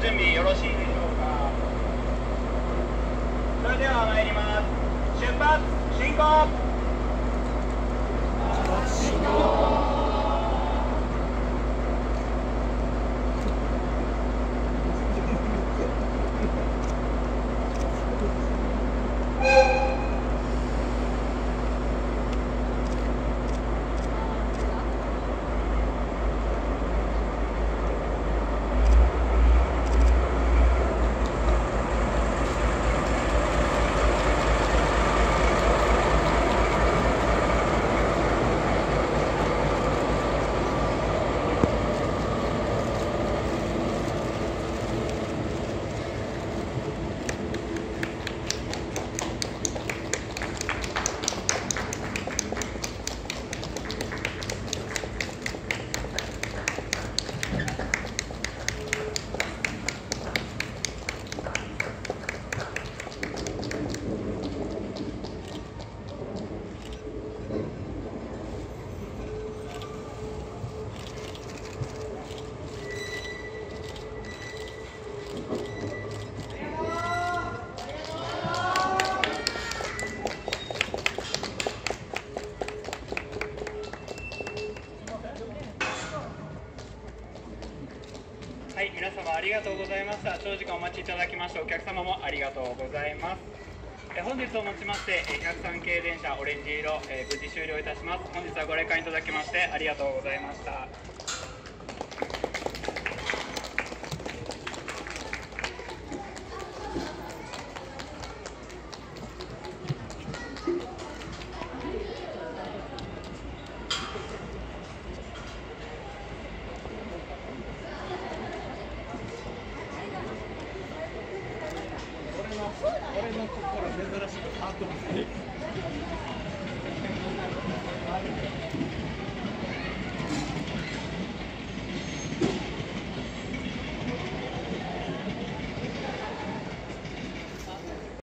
準備よろしいでしょうか。それでは参ります。出発進行。とうございました。長時間お待ちいただきましてお客様もありがとうございます。え本日をもちまして、103系電車オレンジ色、え無事終了いたします。本日はご来館いただきましてありがとうございました。珍しくハート